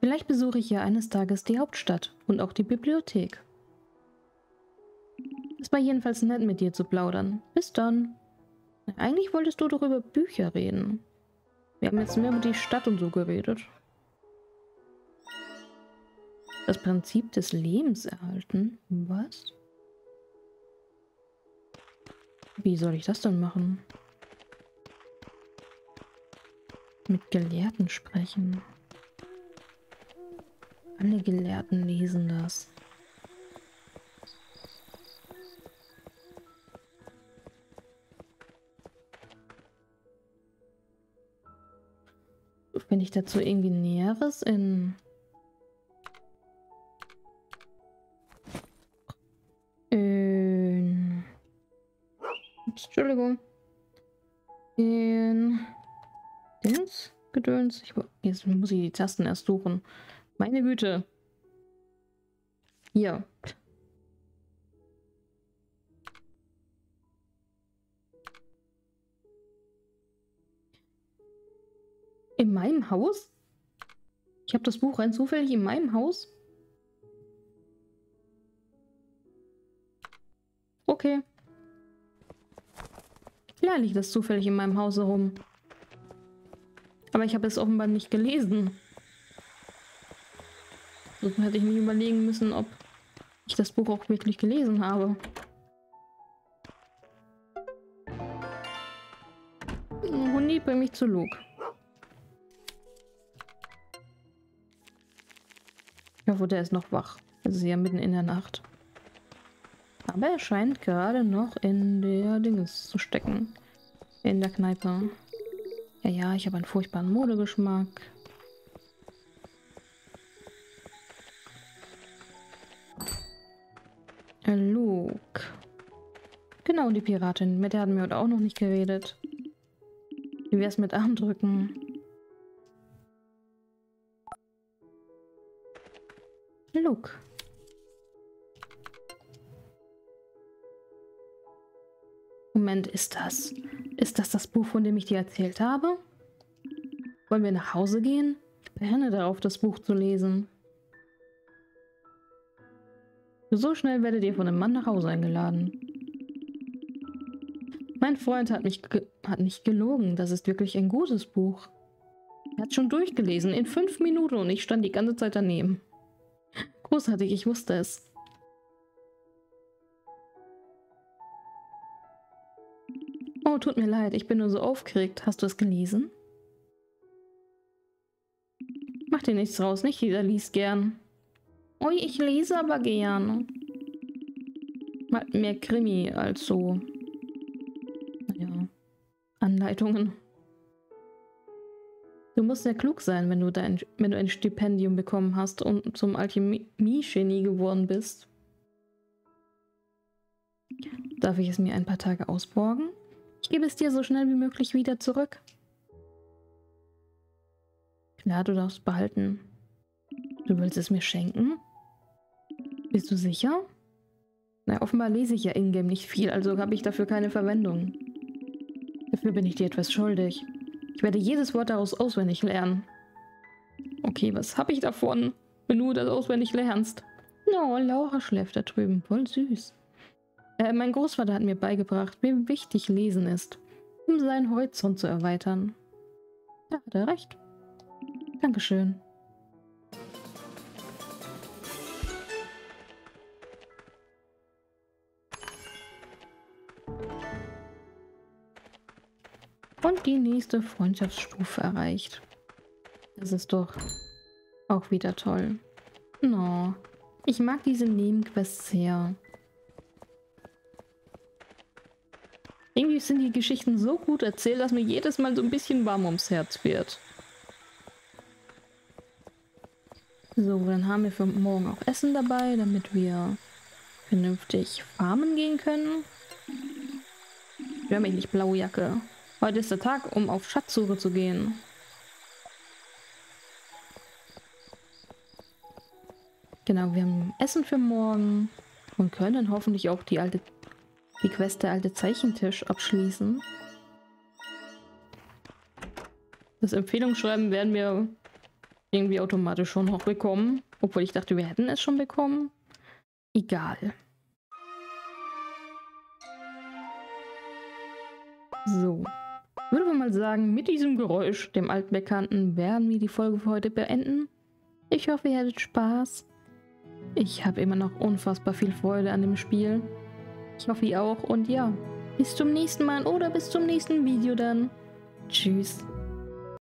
Vielleicht besuche ich ja eines Tages die Hauptstadt und auch die Bibliothek. Es war jedenfalls nett, mit dir zu plaudern. Bis dann. Eigentlich wolltest du doch über Bücher reden. Wir haben jetzt mehr über die Stadt und so geredet. Das Prinzip des Lebens erhalten? Was? Wie soll ich das denn machen? Mit Gelehrten sprechen. Alle Gelehrten lesen das. Finde ich dazu irgendwie Näheres in... In... Entschuldigung. In... Dings? Gedöns? Ich, jetzt muss ich die Tasten erst suchen. Meine Güte. Hier. In meinem Haus? Ich habe das Buch rein zufällig in meinem Haus? Okay. Klar liegt das zufällig in meinem Haus herum. Aber ich habe es offenbar nicht gelesen. So hätte ich mir überlegen müssen, ob ich das Buch auch wirklich gelesen habe. Hundi, bring mich zu Luke. Ich hoffe, der ist noch wach. Es ist ja mitten in der Nacht. Aber er scheint gerade noch in der Dinges zu stecken. In der Kneipe. Ja, ja, ich habe einen furchtbaren Modegeschmack. Luke. Genau, die Piratin. Mit der hatten wir heute auch noch nicht geredet. Wie wär's mit Armdrücken? Luke. Moment, ist das... Ist das das Buch, von dem ich dir erzählt habe? Wollen wir nach Hause gehen? Ich brenne darauf, das Buch zu lesen. So schnell werdet ihr von einem Mann nach Hause eingeladen. Mein Freund hat, mich hat nicht gelogen. Das ist wirklich ein gutes Buch. Er hat schon durchgelesen, in fünf Minuten und ich stand die ganze Zeit daneben. Großartig, ich wusste es. Oh, tut mir leid, ich bin nur so aufgeregt. Hast du es gelesen? Mach dir nichts raus, nicht jeder liest gern. Ui, ich lese aber gerne. Mehr Krimi als so. Naja. Anleitungen. Du musst sehr klug sein, wenn du, dein, wenn du ein Stipendium bekommen hast und zum Alchemie-Genie geworden bist. Darf ich es mir ein paar Tage ausborgen? Ich gebe es dir so schnell wie möglich wieder zurück. Klar, du darfst behalten. Du willst es mir schenken? Bist du sicher? Na, offenbar lese ich ja ingame nicht viel, also habe ich dafür keine Verwendung. Dafür bin ich dir etwas schuldig. Ich werde jedes Wort daraus auswendig lernen. Okay, was habe ich davon, wenn du das auswendig lernst? No, Laura schläft da drüben. Voll süß. Äh, mein Großvater hat mir beigebracht, wie wichtig Lesen ist, um seinen Horizont zu erweitern. Ja, hat er recht. Dankeschön. Und die nächste Freundschaftsstufe erreicht. Das ist doch auch wieder toll. No, ich mag diese Nebenquests sehr. Irgendwie sind die Geschichten so gut erzählt, dass mir jedes Mal so ein bisschen warm ums Herz wird. So, dann haben wir für morgen auch Essen dabei, damit wir vernünftig farmen gehen können. Wir haben eigentlich blaue Jacke. Heute ist der Tag, um auf Schatzsuche zu gehen. Genau, wir haben Essen für morgen und können hoffentlich auch die alte die Quest der alte Zeichentisch abschließen. Das Empfehlungsschreiben werden wir irgendwie automatisch schon noch bekommen. Obwohl ich dachte, wir hätten es schon bekommen. Egal. So. Würde man mal sagen, mit diesem Geräusch, dem altbekannten, werden wir die Folge für heute beenden. Ich hoffe, ihr hattet Spaß. Ich habe immer noch unfassbar viel Freude an dem Spiel. Ich hoffe, ihr auch. Und ja, bis zum nächsten Mal oder bis zum nächsten Video dann. Tschüss.